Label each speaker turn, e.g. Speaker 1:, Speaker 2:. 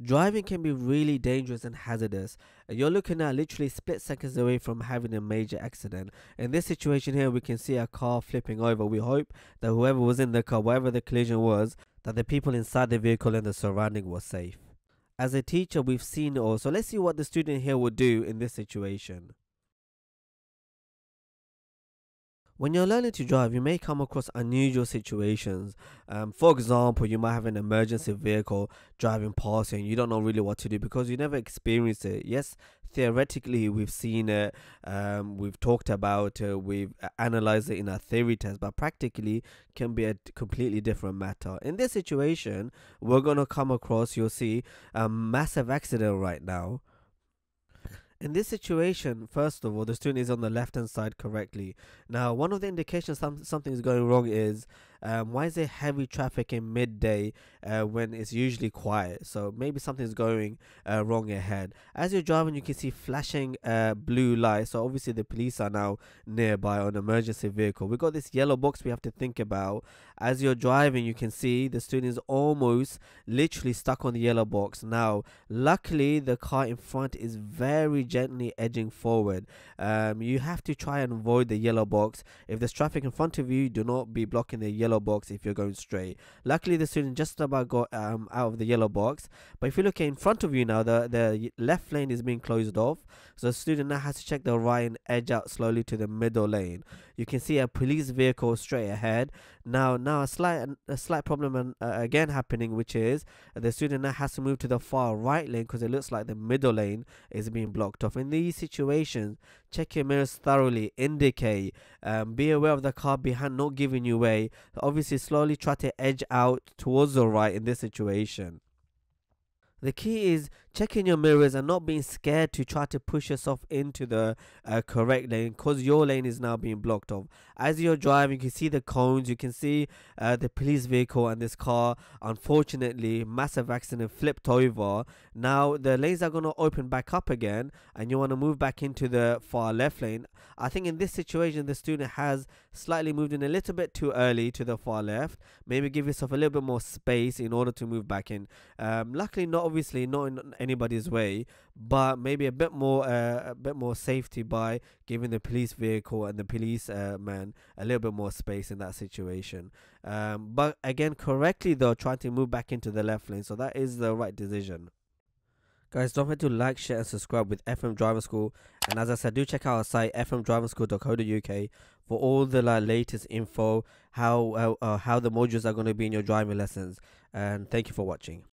Speaker 1: Driving can be really dangerous and hazardous. You're looking at literally split seconds away from having a major accident. In this situation here, we can see a car flipping over. We hope that whoever was in the car, whatever the collision was, that the people inside the vehicle and the surrounding were safe. As a teacher, we've seen it all. So let's see what the student here would do in this situation. When you're learning to drive, you may come across unusual situations. Um, for example, you might have an emergency vehicle driving past you and you don't know really what to do because you never experienced it. Yes, theoretically, we've seen it, um, we've talked about it, we've analyzed it in our theory test, but practically can be a completely different matter. In this situation, we're going to come across, you'll see, a massive accident right now in this situation, first of all, the student is on the left hand side correctly. Now, one of the indications some, something is going wrong is um, why is there heavy traffic in midday uh, when it's usually quiet? So maybe something's going uh, wrong ahead. As you're driving, you can see flashing uh, blue lights. So obviously the police are now nearby on emergency vehicle. We got this yellow box we have to think about. As you're driving, you can see the student is almost literally stuck on the yellow box. Now, luckily the car in front is very gently edging forward. Um, you have to try and avoid the yellow box. If there's traffic in front of you, do not be blocking the yellow yellow box if you're going straight. Luckily, the student just about got um, out of the yellow box. But if you look in front of you now, the, the left lane is being closed off. So the student now has to check the right and edge out slowly to the middle lane. You can see a police vehicle straight ahead. Now, now a slight a slight problem uh, again happening, which is the student now has to move to the far right lane because it looks like the middle lane is being blocked off. In these situations, check your mirrors thoroughly, indicate, um, be aware of the car behind not giving you way. Obviously, slowly try to edge out towards the right in this situation. The key is checking your mirrors and not being scared to try to push yourself into the uh, correct lane because your lane is now being blocked off. As you're driving, you can see the cones, you can see uh, the police vehicle and this car. Unfortunately, massive accident flipped over. Now the lanes are going to open back up again and you want to move back into the far left lane. I think in this situation, the student has slightly moved in a little bit too early to the far left. Maybe give yourself a little bit more space in order to move back in. Um, luckily, not obviously not in anybody's way, but maybe a bit more uh, a bit more safety by giving the police vehicle and the police uh, man a little bit more space in that situation. Um, but again, correctly though, trying to move back into the left lane, so that is the right decision. Guys, don't forget to like, share, and subscribe with FM Driving School. And as I said, do check out our site fmdrivingschool.co.uk for all the like, latest info, how uh, uh, how the modules are going to be in your driving lessons. And thank you for watching.